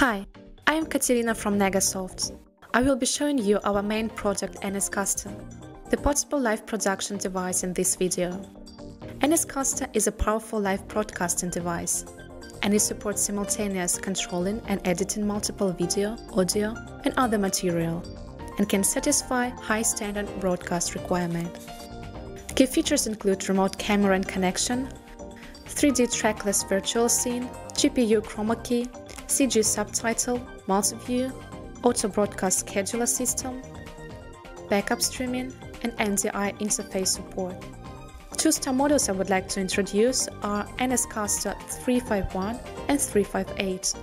Hi, I am Katerina from NagaSoft. I will be showing you our main project NSCaster, the portable live production device in this video. NSCaster is a powerful live broadcasting device and it supports simultaneous controlling and editing multiple video, audio and other material and can satisfy high standard broadcast requirement. Key features include remote camera and connection, 3D trackless virtual scene, GPU chroma key, CG subtitle, multi-view, auto broadcast scheduler system, backup streaming, and NDI interface support. Two star models I would like to introduce are NSCaster 351 and 358.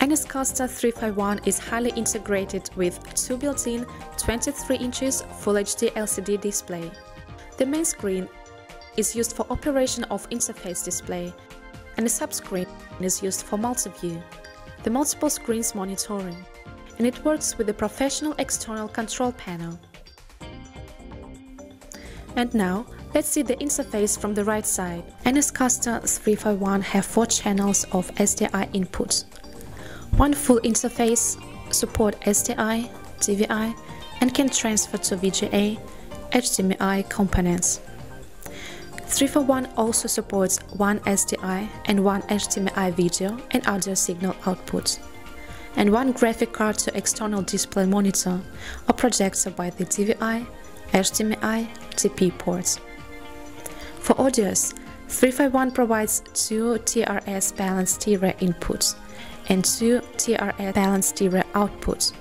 NSCaster 351 is highly integrated with two built-in 23 inches Full HD LCD display. The main screen is used for operation of interface display and the subscreen is used for multi-view, the multiple screens monitoring, and it works with the professional external control panel. And now, let's see the interface from the right side. NSCaster 351 have four channels of SDI inputs. One full interface support SDI, DVI, and can transfer to VGA, HDMI components. 341 also supports one SDI and one HDMI video and audio signal outputs, and one graphic card to external display monitor or projector by the DVI, HDMI, DP ports. For audios, 351 provides two TRS balanced T-Ray inputs and two TRS balanced T-Ray outputs.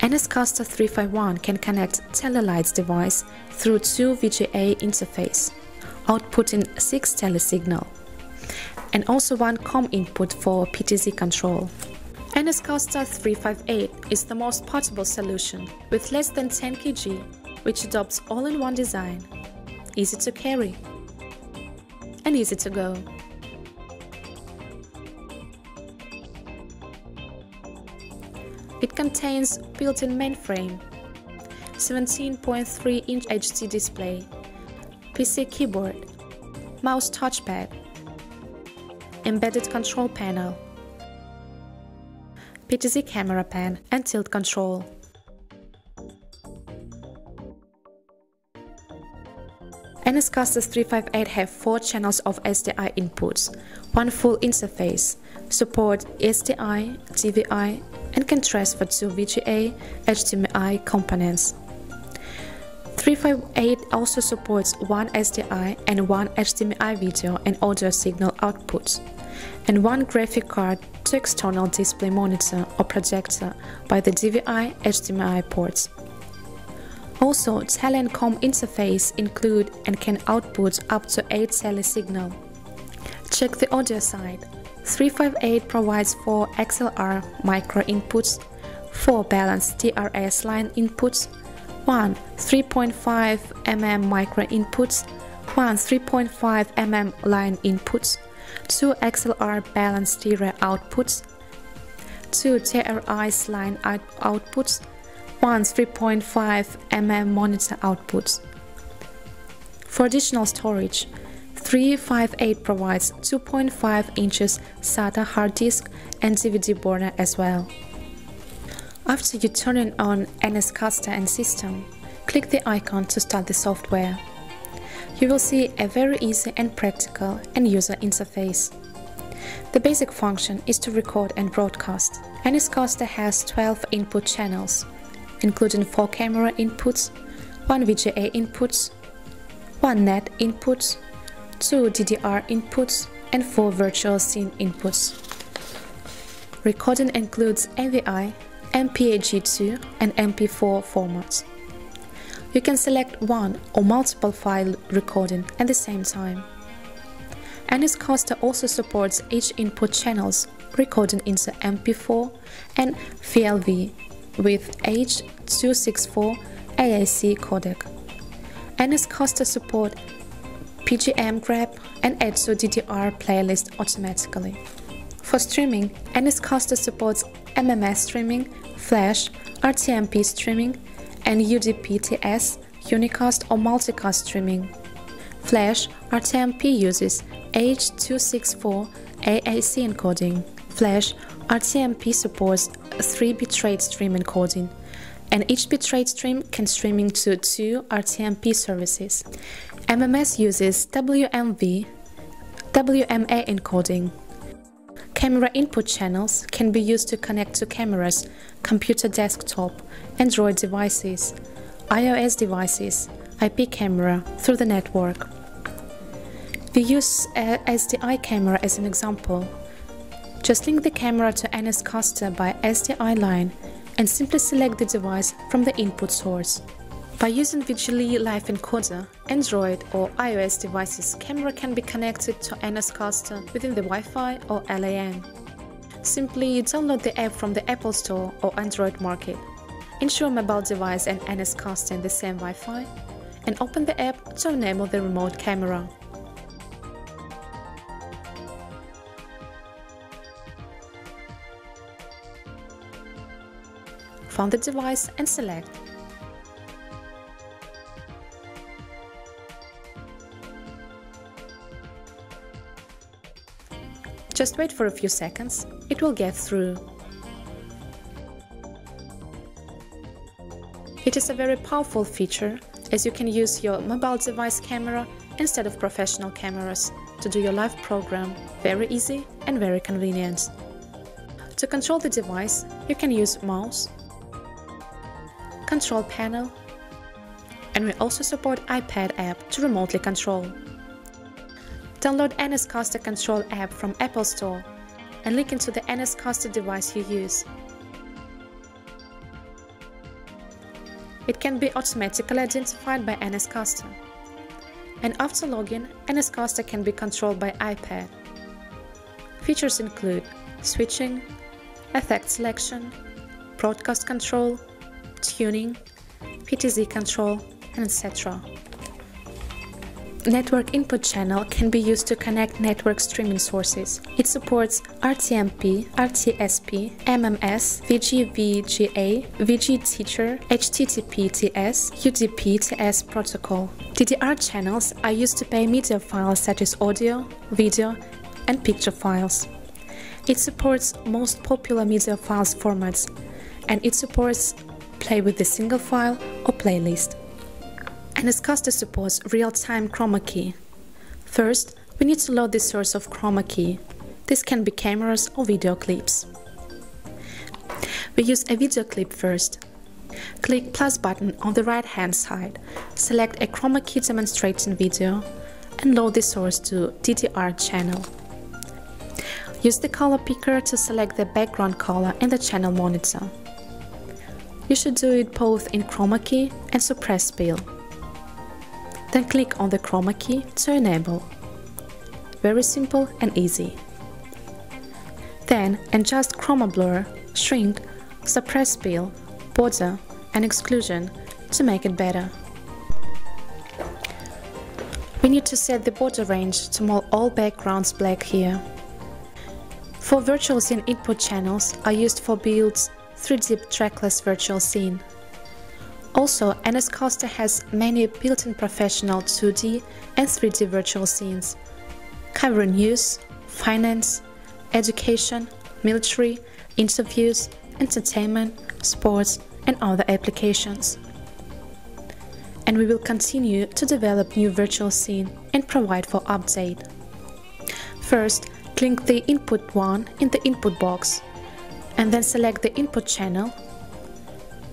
NSCaster 351 can connect Telelights device through two VGA interface outputting 6 telesignal, and also one COM input for PTZ control. NSCaster 358 is the most portable solution with less than 10 kg, which adopts all-in-one design, easy to carry, and easy to go. It contains built-in mainframe, 17.3-inch HD display, PC keyboard, mouse touchpad, embedded control panel, PTZ camera pan and tilt control. NSCaster 358 have 4 channels of SDI inputs, one full interface, support SDI, DVI, and can transfer to VGA, HDMI components. 358 also supports one SDI and one HDMI video and audio signal outputs, and one graphic card to external display monitor or projector by the DVI HDMI ports. Also, tele and COM interface include and can output up to 8 tele signal. Check the audio side. 358 provides 4 XLR micro inputs, 4 balanced TRS line inputs, one 3.5 mm micro inputs, one 3.5 mm line inputs, two XLR balanced stereo outputs, two TRS line out outputs, one 3.5 mm monitor outputs. For additional storage, 358 provides 2.5 inches SATA hard disk and DVD burner as well. After you turn it on NSCaster and system, click the icon to start the software. You will see a very easy and practical and user interface. The basic function is to record and broadcast. NSCaster has 12 input channels, including 4 camera inputs, 1 VGA inputs, 1 NAT inputs, 2 DDR inputs, and 4 virtual scene inputs. Recording includes AVI, MPEG-2 and MP4 formats. You can select one or multiple file recording at the same time. NSCaster also supports each input channels recording into MP4 and FLV with H.264 AAC codec. NSCaster support PGM grab and to DDR playlist automatically. For streaming, NSCaster supports MMS streaming, Flash, RTMP streaming, and UDP-TS, unicast or multicast streaming. Flash RTMP uses H.264 AAC encoding. Flash RTMP supports 3 bitrate stream encoding, and each bitrate stream can stream into two RTMP services. MMS uses WMV, WMA encoding. Camera input channels can be used to connect to cameras, computer desktop, Android devices, iOS devices, IP camera through the network. We use uh, a SDI camera as an example. Just link the camera to NS NSCaster by SDI line and simply select the device from the input source. By using VGLE Live Encoder, Android or iOS devices, camera can be connected to NSCaster within the Wi-Fi or LAN. Simply download the app from the Apple Store or Android Market. Ensure mobile device and NSCaster in the same Wi-Fi and open the app to enable the remote camera. Found the device and select. Just wait for a few seconds, it will get through. It is a very powerful feature as you can use your mobile device camera instead of professional cameras to do your live program very easy and very convenient. To control the device, you can use mouse, control panel, and we also support iPad app to remotely control. Download NS NSCaster Control app from Apple Store and link into the NS NSCaster device you use. It can be automatically identified by NS NSCaster. And after login, NS NSCaster can be controlled by iPad. Features include switching, effect selection, broadcast control, tuning, PTZ control, and etc. Network input channel can be used to connect network streaming sources. It supports RTMP, RTSP, MMS, VGVGA, VGTeacher, HTTP-TS, UDP-TS protocol. DDR channels are used to pay media files such as audio, video, and picture files. It supports most popular media files formats, and it supports play with a single file or playlist. NSCaster supports real-time chroma key. First, we need to load the source of chroma key. This can be cameras or video clips. We use a video clip first. Click plus button on the right hand side, select a chroma key demonstrating video and load the source to DDR channel. Use the color picker to select the background color in the channel monitor. You should do it both in chroma key and suppress spill. Then click on the chroma key to enable. Very simple and easy. Then adjust chroma blur, shrink, suppress spill, border and exclusion to make it better. We need to set the border range to make all backgrounds black here. For virtual scene input channels are used for builds 3D trackless virtual scene. Also, NSCaster has many built-in professional 2D and 3D virtual scenes, covering news, finance, education, military, interviews, entertainment, sports, and other applications. And we will continue to develop new virtual scene and provide for update. First, click the input one in the input box, and then select the input channel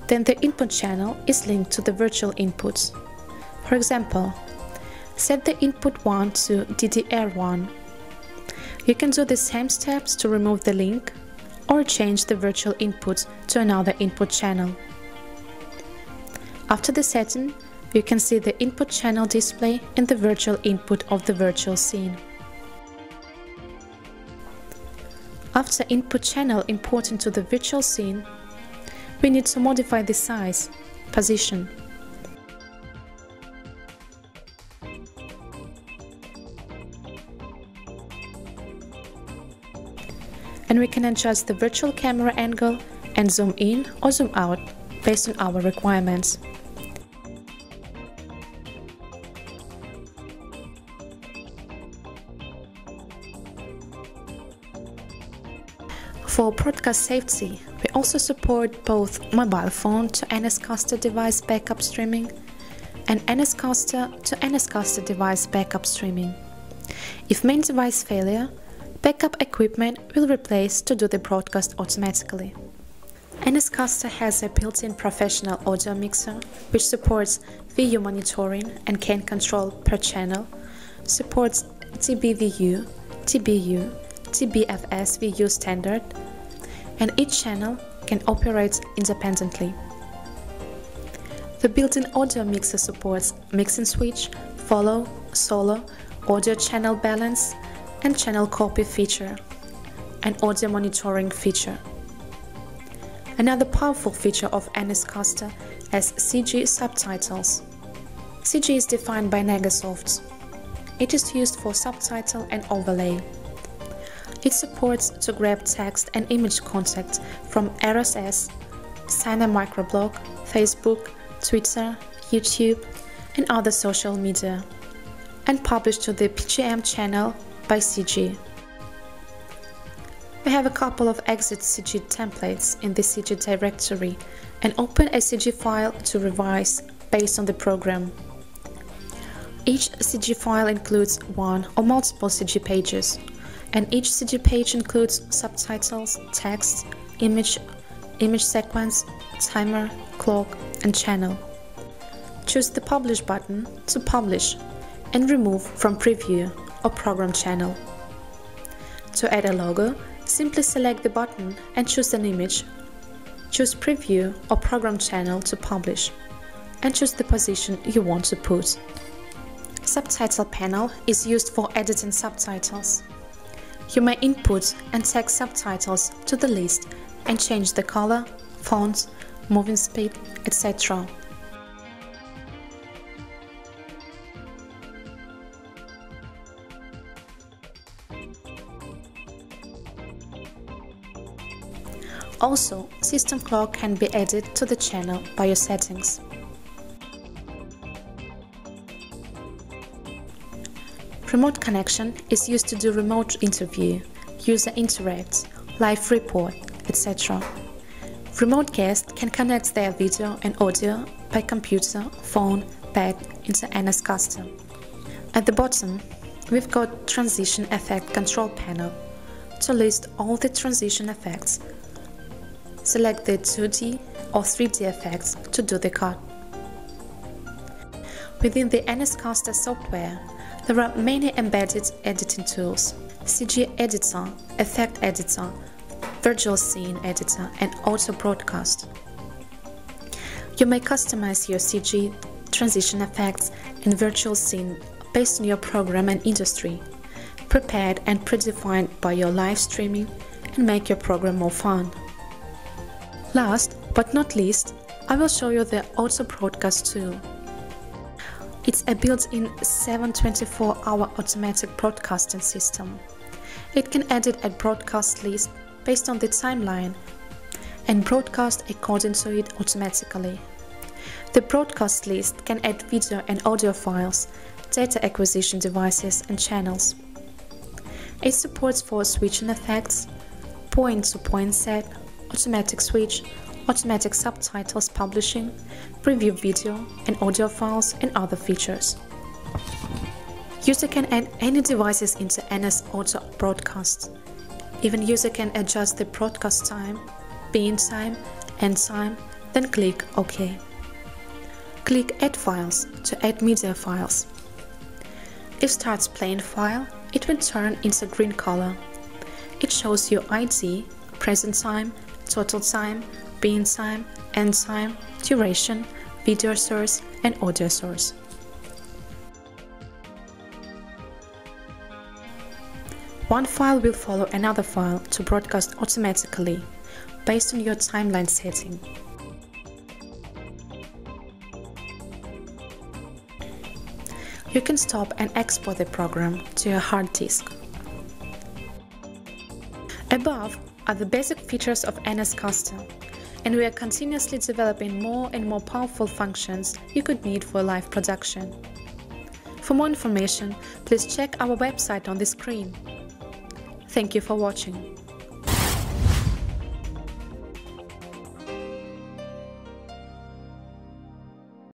then the input channel is linked to the virtual inputs. For example, set the input 1 to DDR1. You can do the same steps to remove the link or change the virtual input to another input channel. After the setting, you can see the input channel display in the virtual input of the virtual scene. After input channel importing to the virtual scene, we need to modify the size, position. And we can adjust the virtual camera angle and zoom in or zoom out based on our requirements. For broadcast safety, we also support both mobile phone to NSCaster device backup streaming and NSCaster to NSCaster device backup streaming. If main device failure, backup equipment will replace to do the broadcast automatically. NSCaster has a built-in professional audio mixer which supports VU monitoring and can control per channel, supports TBVU, dBu, dBFS VU standard, and each channel can operate independently. The built-in audio mixer supports mixing switch, follow, solo, audio channel balance, and channel copy feature, and audio monitoring feature. Another powerful feature of NSCaster is CG subtitles. CG is defined by NagaSoft. It is used for subtitle and overlay. It supports to grab text and image content from RSS, Sina microblog, Facebook, Twitter, YouTube, and other social media, and publish to the PGM channel by CG. We have a couple of exit CG templates in the CG directory and open a CG file to revise based on the program. Each CG file includes one or multiple CG pages, and each CG page includes subtitles, text, image, image sequence, timer, clock, and channel. Choose the Publish button to publish and remove from Preview or Program channel. To add a logo, Simply select the button and choose an image. Choose Preview or Program Channel to publish and choose the position you want to put. Subtitle panel is used for editing subtitles. You may input and tag subtitles to the list and change the color, font, moving speed, etc. Also, system clock can be added to the channel by your settings. Remote connection is used to do remote interview, user interact, live report, etc. Remote guests can connect their video and audio by computer, phone, pad into NS NSCaster. At the bottom, we've got Transition Effect Control Panel to list all the transition effects Select the 2D or 3D effects to do the cut. Within the NSCaster software, there are many embedded editing tools, CG Editor, Effect Editor, Virtual Scene Editor, and Auto Broadcast. You may customize your CG transition effects and virtual scene based on your program and industry, prepared and predefined by your live streaming, and make your program more fun. Last but not least, I will show you the Auto Broadcast tool. It's a built-in 724-hour automatic broadcasting system. It can edit a broadcast list based on the timeline and broadcast according to it automatically. The broadcast list can add video and audio files, data acquisition devices and channels. It supports for switching effects, point-to-point -point set, automatic switch, automatic subtitles publishing, preview video and audio files, and other features. User can add any devices into NS Auto Broadcast. Even user can adjust the broadcast time, being time, end time, then click OK. Click Add Files to add media files. If starts playing file, it will turn into green color. It shows your ID, present time, total time, end time, duration, video source, and audio source. One file will follow another file to broadcast automatically based on your timeline setting. You can stop and export the program to your hard disk. Above are the basic features of NSCaster, and we are continuously developing more and more powerful functions you could need for live production. For more information, please check our website on the screen. Thank you for watching.